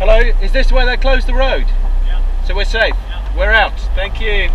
Hello. is this where they closed the road? Yeah. So we're safe. Yeah. We're out. Thank you.